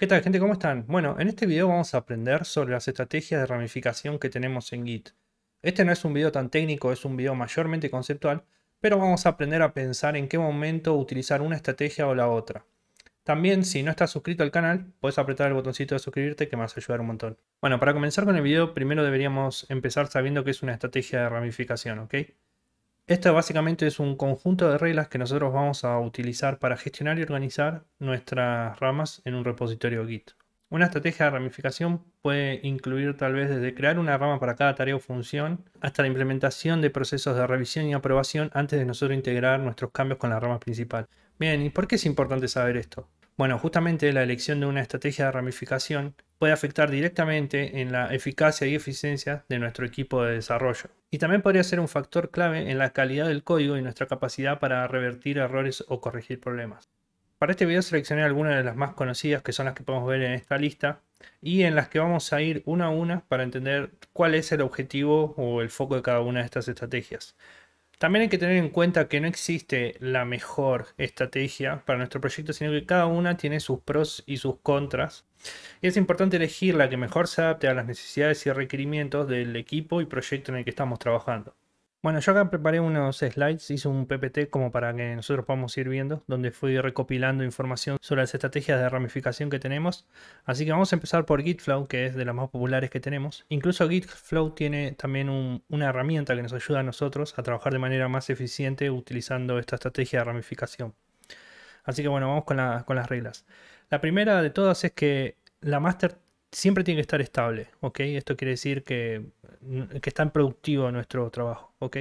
¿Qué tal gente? ¿Cómo están? Bueno, en este video vamos a aprender sobre las estrategias de ramificación que tenemos en Git. Este no es un video tan técnico, es un video mayormente conceptual, pero vamos a aprender a pensar en qué momento utilizar una estrategia o la otra. También, si no estás suscrito al canal, puedes apretar el botoncito de suscribirte que me va a ayudar un montón. Bueno, para comenzar con el video, primero deberíamos empezar sabiendo qué es una estrategia de ramificación, ¿ok? Esto básicamente es un conjunto de reglas que nosotros vamos a utilizar para gestionar y organizar nuestras ramas en un repositorio Git. Una estrategia de ramificación puede incluir tal vez desde crear una rama para cada tarea o función hasta la implementación de procesos de revisión y aprobación antes de nosotros integrar nuestros cambios con la rama principal. Bien, ¿y por qué es importante saber esto? Bueno, justamente la elección de una estrategia de ramificación puede afectar directamente en la eficacia y eficiencia de nuestro equipo de desarrollo. Y también podría ser un factor clave en la calidad del código y nuestra capacidad para revertir errores o corregir problemas. Para este video seleccioné algunas de las más conocidas que son las que podemos ver en esta lista y en las que vamos a ir una a una para entender cuál es el objetivo o el foco de cada una de estas estrategias. También hay que tener en cuenta que no existe la mejor estrategia para nuestro proyecto, sino que cada una tiene sus pros y sus contras. Y es importante elegir la que mejor se adapte a las necesidades y requerimientos del equipo y proyecto en el que estamos trabajando. Bueno, yo acá preparé unos slides, hice un PPT como para que nosotros podamos ir viendo, donde fui recopilando información sobre las estrategias de ramificación que tenemos. Así que vamos a empezar por GitFlow, que es de las más populares que tenemos. Incluso GitFlow tiene también una herramienta que nos ayuda a nosotros a trabajar de manera más eficiente utilizando esta estrategia de ramificación. Así que bueno, vamos con, las reglas. La primera de todas es que la master siempre tiene que estar estable, ¿ok? Esto quiere decir que, que está en productivo nuestro trabajo, ¿ok?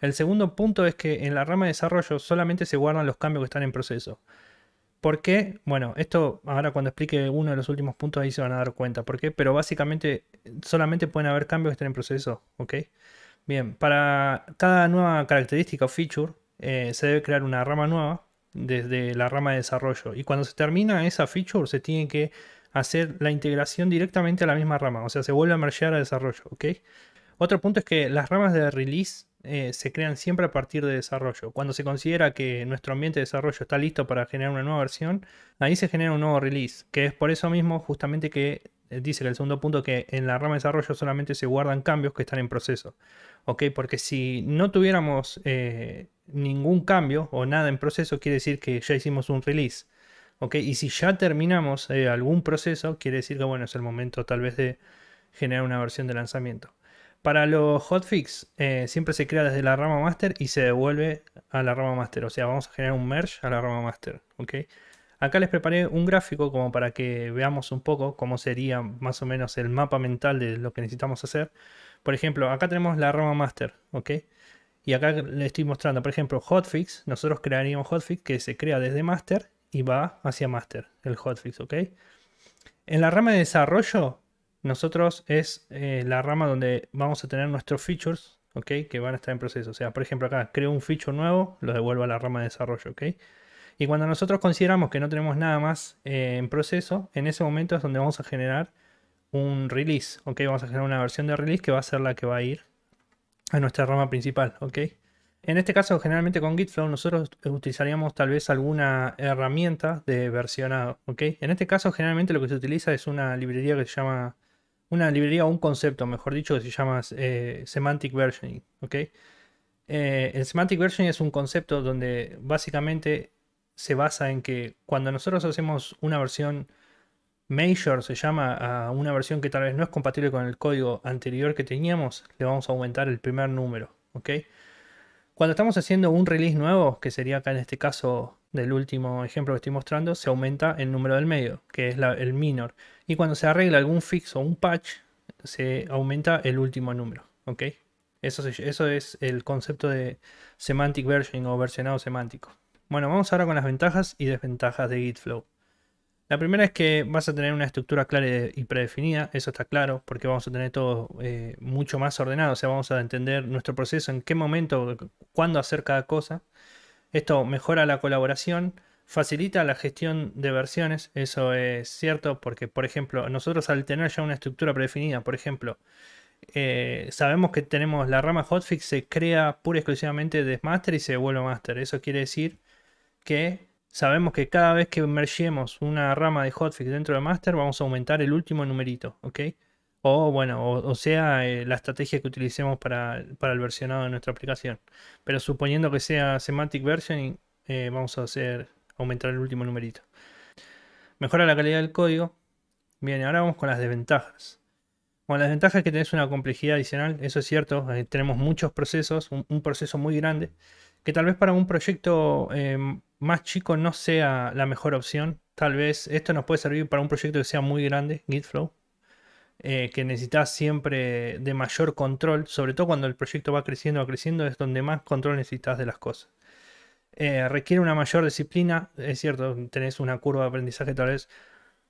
El segundo punto es que en la rama de desarrollo solamente se guardan los cambios que están en proceso. ¿Por qué? Bueno, esto ahora cuando explique uno de los últimos puntos ahí se van a dar cuenta. ¿Por qué? Pero básicamente solamente pueden haber cambios que estén en proceso, ¿ok? Bien, para cada nueva característica o feature eh, se debe crear una rama nueva desde la rama de desarrollo. Y cuando se termina esa feature se tiene que hacer la integración directamente a la misma rama, o sea, se vuelve a mergear a desarrollo, ¿ok? Otro punto es que las ramas de release eh, se crean siempre a partir de desarrollo. Cuando se considera que nuestro ambiente de desarrollo está listo para generar una nueva versión, ahí se genera un nuevo release, que es por eso mismo justamente que eh, dice el segundo punto que en la rama de desarrollo solamente se guardan cambios que están en proceso. ¿Ok? Porque si no tuviéramos eh, ningún cambio o nada en proceso, quiere decir que ya hicimos un release. Y si ya terminamos eh, algún proceso, quiere decir que bueno, es el momento tal vez de generar una versión de lanzamiento. Para los hotfix eh, siempre se crea desde la rama master y se devuelve a la rama master. O sea, vamos a generar un merge a la rama master. ¿ok? Acá les preparé un gráfico como para que veamos un poco cómo sería más o menos el mapa mental de lo que necesitamos hacer. Por ejemplo, acá tenemos la rama master. ¿ok? Y acá les estoy mostrando, por ejemplo, hotfix. Nosotros crearíamos hotfix que se crea desde master y va hacia master, el hotfix, ¿ok? En la rama de desarrollo, nosotros es eh, la rama donde vamos a tener nuestros features, ¿ok? Que van a estar en proceso. O sea, por ejemplo, acá creo un feature nuevo, lo devuelvo a la rama de desarrollo, ¿ok? Y cuando nosotros consideramos que no tenemos nada más eh, en proceso, en ese momento es donde vamos a generar un release, ¿ok? Vamos a generar una versión de release que va a ser la que va a ir a nuestra rama principal, ¿ok? En este caso, generalmente con Gitflow nosotros utilizaríamos tal vez alguna herramienta de versionado, ¿ok? En este caso, generalmente lo que se utiliza es una librería que se llama, una librería o un concepto, mejor dicho, que se llama eh, Semantic Versioning, ¿ok? Eh, el Semantic Versioning es un concepto donde básicamente se basa en que cuando nosotros hacemos una versión major, se llama a una versión que tal vez no es compatible con el código anterior que teníamos, le vamos a aumentar el primer número, ¿ok? Cuando estamos haciendo un release nuevo, que sería acá en este caso del último ejemplo que estoy mostrando, se aumenta el número del medio, que es el minor. Y cuando se arregla algún fix o un patch, se aumenta el último número. ¿ok? Eso, eso es el concepto de semantic versioning o versionado semántico. Bueno, vamos ahora con las ventajas y desventajas de Gitflow. La primera es que vas a tener una estructura clara y predefinida, eso está claro, porque vamos a tener todo eh, mucho más ordenado, o sea, vamos a entender nuestro proceso, en qué momento, cuándo hacer cada cosa. Esto mejora la colaboración, facilita la gestión de versiones, eso es cierto, porque por ejemplo, nosotros al tener ya una estructura predefinida, por ejemplo, eh, sabemos que tenemos la rama hotfix, se crea pura y exclusivamente de master y se vuelve master. Eso quiere decir que sabemos que cada vez que mergemos una rama de hotfix dentro de master, vamos a aumentar el último numerito, ¿ok? O bueno, o, sea, eh, la estrategia que utilicemos para, el versionado de nuestra aplicación. Pero suponiendo que sea semantic versioning, eh, vamos a hacer aumentar el último numerito. Mejora la calidad del código. Bien, ahora vamos con las desventajas. Bueno, las desventajas es que tenés una complejidad adicional, eso es cierto. Eh, tenemos muchos procesos, un, proceso muy grande, que tal vez para un proyecto más chico no sea la mejor opción. Tal vez esto nos puede servir para un proyecto que sea muy grande, Gitflow, eh, que necesitas siempre de mayor control, sobre todo cuando el proyecto va creciendo, va creciendo, es donde más control necesitas de las cosas. Eh, requiere una mayor disciplina, es cierto, tenés una curva de aprendizaje tal vez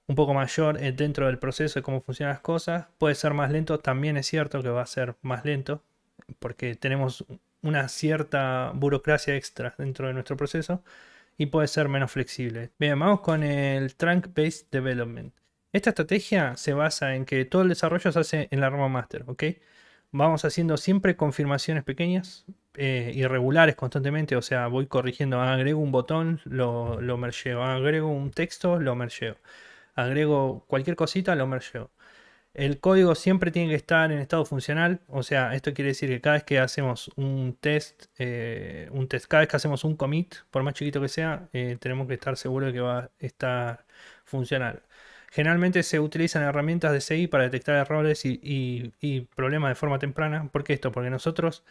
un poco mayor eh, dentro del proceso de cómo funcionan las cosas, puede ser más lento, también es cierto que va a ser más lento, porque tenemos una cierta burocracia extra dentro de nuestro proceso y puede ser menos flexible. Bien, vamos con el Trunk Based Development. Esta estrategia se basa en que todo el desarrollo se hace en la rama master, ¿ok? Vamos haciendo siempre confirmaciones pequeñas, eh, irregulares constantemente, o sea, voy corrigiendo, agrego un botón, lo, lo mergeo, agrego un texto, lo mergeo, agrego cualquier cosita, lo mergeo. El código siempre tiene que estar en estado funcional, o sea, esto quiere decir que cada vez que hacemos un test, eh, un test, cada vez que hacemos un commit, por más chiquito que sea, eh, tenemos que estar seguros de que va a estar funcional. Generalmente se utilizan herramientas de CI para detectar errores y, problemas de forma temprana. ¿Por qué esto? Porque nosotros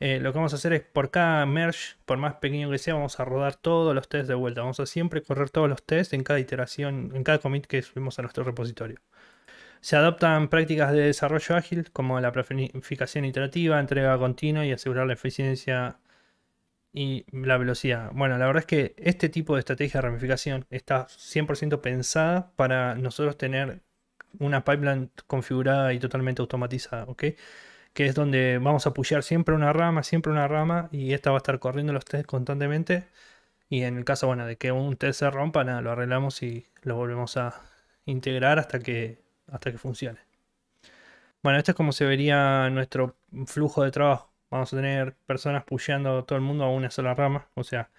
eh, lo que vamos a hacer es por cada merge, por más pequeño que sea, vamos a rodar todos los tests de vuelta. Vamos a siempre correr todos los tests en cada iteración, en cada commit que subimos a nuestro repositorio. Se adoptan prácticas de desarrollo ágil como la planificación iterativa, entrega continua y asegurar la eficiencia y la velocidad. Bueno, la verdad es que este tipo de estrategia de ramificación está 100% pensada para nosotros tener una pipeline configurada y totalmente automatizada, ¿ok? Que es donde vamos a apoyar siempre una rama, siempre una rama y esta va a estar corriendo los tests constantemente. Y en el caso, bueno, de que un test se rompa, nada, lo arreglamos y lo volvemos a integrar hasta que, hasta que funcione. Bueno, esto es como se vería nuestro flujo de trabajo vamos a tener personas pusheando todo el mundo a una sola rama. O sea,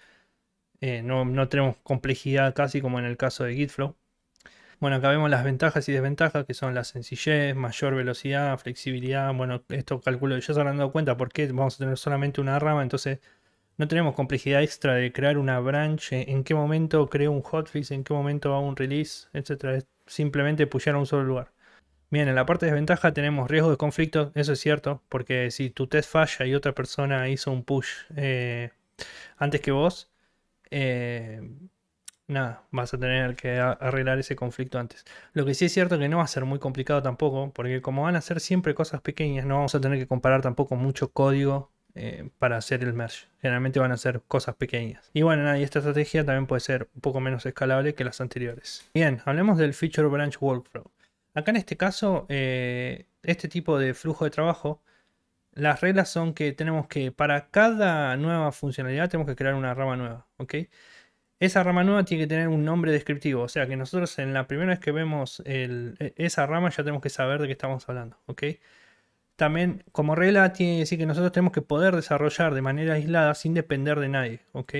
eh, no, tenemos complejidad casi como en el caso de Gitflow. Bueno, acá vemos las ventajas y desventajas que son la sencillez, mayor velocidad, flexibilidad. Bueno, esto calculo, ya se habrán dado cuenta por qué vamos a tener solamente una rama, entonces no tenemos complejidad extra de crear una branch, en qué momento creo un hotfix, en qué momento hago un release, etc. simplemente pushear a un solo lugar. Bien, en la parte de desventaja tenemos riesgo de conflicto, eso es cierto, porque si tu test falla y otra persona hizo un push eh, antes que vos, eh, nada, vas a tener que arreglar ese conflicto antes. Lo que sí es cierto que no va a ser muy complicado tampoco, porque como van a ser siempre cosas pequeñas, no vamos a tener que comparar tampoco mucho código eh, para hacer el merge. Generalmente van a ser cosas pequeñas. Y bueno, nada, esta estrategia también puede ser un poco menos escalable que las anteriores. Bien, hablemos del Feature Branch Workflow. Acá en este caso, eh, este tipo de flujo de trabajo, las reglas son que tenemos que, para cada nueva funcionalidad, tenemos que crear una rama nueva, ¿ok? Esa rama nueva tiene que tener un nombre descriptivo, o sea que nosotros en la primera vez que vemos e, esa rama ya tenemos que saber de qué estamos hablando, ¿ok? También como regla tiene que decir que nosotros tenemos que poder desarrollar de manera aislada sin depender de nadie, ¿ok?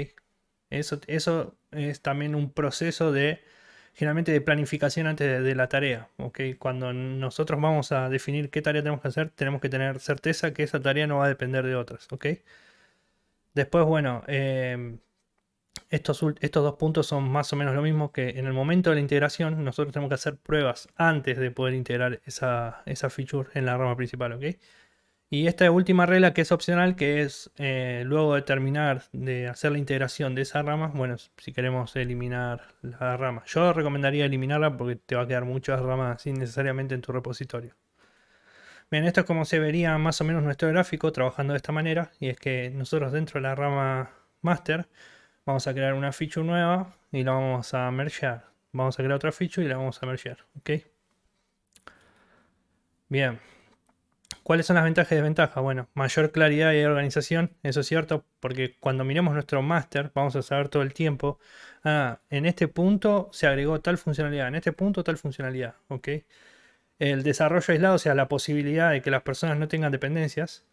Eso, eso es también un proceso de generalmente de planificación antes de, la tarea. ¿okay? Cuando nosotros vamos a definir qué tarea tenemos que hacer, tenemos que tener certeza que esa tarea no va a depender de otras. ¿okay? Después, bueno, em, estos, dos puntos son más o menos lo mismo que en el momento de la integración, nosotros tenemos que hacer pruebas antes de poder integrar esa, esa feature en la rama principal. ¿okay? Y esta última regla que es opcional, que es eh, luego de terminar de hacer la integración de esa rama, bueno, si queremos eliminar la rama. Yo recomendaría eliminarla porque te va a quedar muchas ramas innecesariamente en tu repositorio. Bien, esto es como se vería más o menos nuestro gráfico trabajando de esta manera. Y es que nosotros dentro de la rama master vamos a crear una feature nueva y la vamos a mergear. Vamos a crear otra feature y la vamos a mergear. ¿Ok? Bien. ¿Cuáles son las ventajas y desventajas? Bueno, mayor claridad y organización, eso es cierto, porque cuando miremos nuestro máster vamos a saber todo el tiempo, ah, en este punto se agregó tal funcionalidad, en este punto tal funcionalidad, ¿ok? El desarrollo aislado, o sea, la posibilidad de que las personas no tengan dependencias,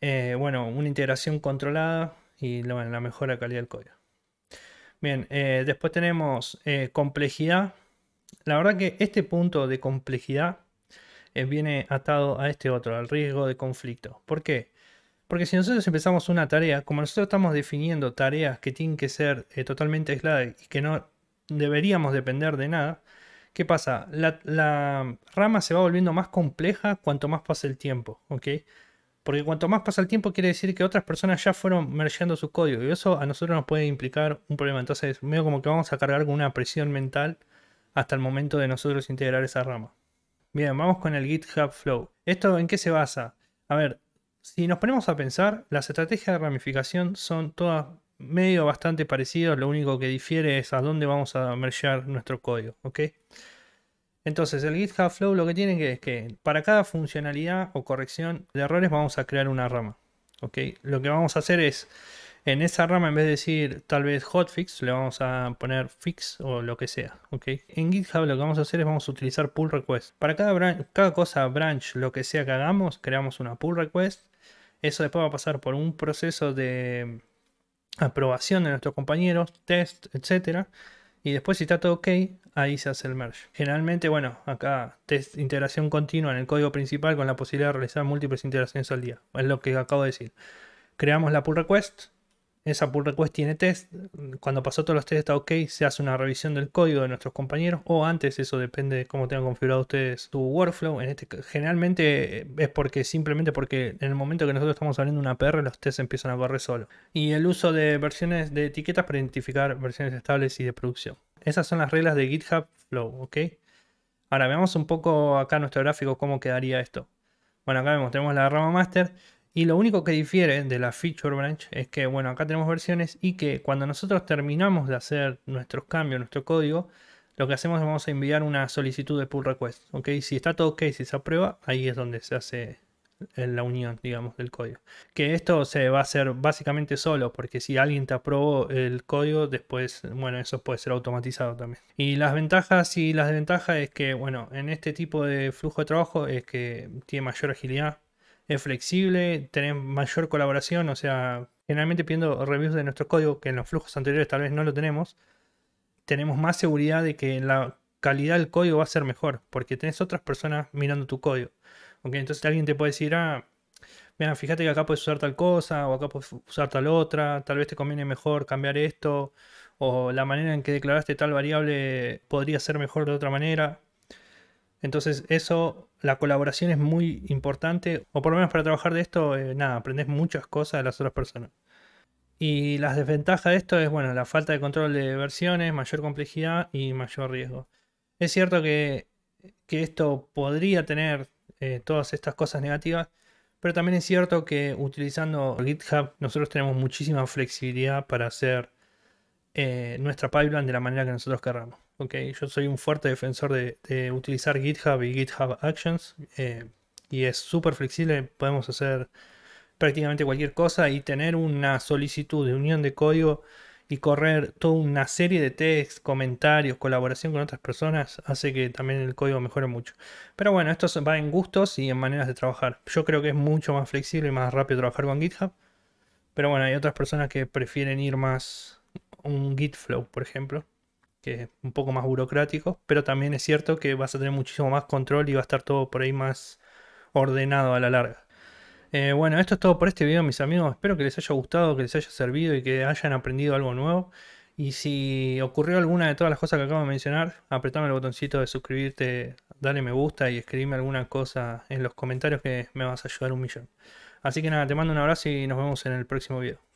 eh, bueno, una integración controlada y la mejora de calidad del código. Bien, eh, después tenemos eh, complejidad. La verdad que este punto de complejidad eh, viene atado a este otro, al riesgo de conflicto. ¿Por qué? Porque si nosotros empezamos una tarea, como nosotros estamos definiendo tareas que tienen que ser totalmente aisladas y que no deberíamos depender de nada, ¿qué pasa? La, la, rama se va volviendo más compleja cuanto más pasa el tiempo, ¿ok? Porque cuanto más pasa el tiempo quiere decir que otras personas ya fueron mergeando su código y eso a nosotros nos puede implicar un problema. Entonces, medio como que vamos a cargar con una presión mental hasta el momento de nosotros integrar esa rama. Bien, vamos con el GitHub Flow. ¿Esto en qué se basa? A ver, si nos ponemos a pensar, las estrategias de ramificación son todas medio bastante parecidas, lo único que difiere es a dónde vamos a mergear nuestro código, ¿ok? Entonces, el GitHub Flow lo que tiene que es que para cada funcionalidad o corrección de errores vamos a crear una rama. ¿ok? Lo que vamos a hacer es, en esa rama, en vez de decir tal vez hotfix, le vamos a poner fix o lo que sea. ¿ok? En GitHub lo que vamos a hacer es vamos a utilizar pull request. Para cada, cada cosa, branch, lo que sea que hagamos, creamos una pull request. Eso después va a pasar por un proceso de aprobación de nuestros compañeros, test, etcétera y después si está todo ok, ahí se hace el merge. Generalmente, bueno, acá test integración continua en el código principal con la posibilidad de realizar múltiples integraciones al día. Es lo que acabo de decir. Creamos la pull request, esa pull request tiene test. Cuando pasó todos los tests está ok, se hace una revisión del código de nuestros compañeros. O antes, eso depende de cómo tengan configurado ustedes su workflow. En este, generalmente eh, es porque simplemente porque en el momento que nosotros estamos abriendo una PR, los tests empiezan a correr solo. Y el uso de versiones de etiquetas para identificar versiones estables y de producción. Esas son las reglas de GitHub Flow, ¿ok? Ahora veamos un poco acá nuestro gráfico cómo quedaría esto. Bueno, acá vemos, tenemos la rama master y lo único que difiere de la feature branch es que, bueno, acá tenemos versiones y que cuando nosotros terminamos de hacer nuestros cambios, nuestro código, lo que hacemos es vamos a enviar una solicitud de pull request. ¿ok? Si está todo ok, si se aprueba, ahí es donde se hace la unión, digamos, del código. Que esto se va a hacer básicamente solo, porque si alguien te aprobó el código, después, bueno, eso puede ser automatizado también. Y las ventajas y las desventajas es que, bueno, en este tipo de flujo de trabajo es que tiene mayor agilidad, es flexible, tenemos mayor colaboración, o sea, generalmente pidiendo reviews de nuestro código, que en los flujos anteriores tal vez no lo tenemos, tenemos más seguridad de que la calidad del código va a ser mejor, porque tenés otras personas mirando tu código. ¿ok? Entonces alguien te puede decir, ah, mira, fíjate que acá puedes usar tal cosa, o acá puedes usar tal otra, tal vez te conviene mejor cambiar esto, o la manera en que declaraste tal variable podría ser mejor de otra manera. Entonces eso, la colaboración es muy importante, o por lo menos para trabajar de esto, eh, nada, aprendes muchas cosas de las otras personas. Y las desventajas de esto es, bueno, la falta de control de versiones, mayor complejidad y mayor riesgo. Es cierto que, esto podría tener eh, todas estas cosas negativas, pero también es cierto que utilizando GitHub nosotros tenemos muchísima flexibilidad para hacer eh, nuestra pipeline de la manera que nosotros queramos. Yo soy un fuerte defensor de, utilizar GitHub y GitHub Actions eh, y es súper flexible, podemos hacer prácticamente cualquier cosa y tener una solicitud de unión de código y correr toda una serie de tests, comentarios, colaboración con otras personas hace que también el código mejore mucho. Pero bueno, esto va en gustos y en maneras de trabajar. Yo creo que es mucho más flexible y más rápido trabajar con GitHub. Pero bueno, hay otras personas que prefieren ir más un Git Flow, por ejemplo que es un poco más burocrático, pero también es cierto que vas a tener muchísimo más control y va a estar todo por ahí más ordenado a la larga. Eh, bueno, esto es todo por este video, mis amigos. Espero que les haya gustado, que les haya servido y que hayan aprendido algo nuevo. Y si ocurrió alguna de todas las cosas que acabo de mencionar, apretame el botoncito de suscribirte, dale me gusta y escribime alguna cosa en los comentarios que me vas a ayudar un millón. Así que nada, te mando un abrazo y nos vemos en el próximo video.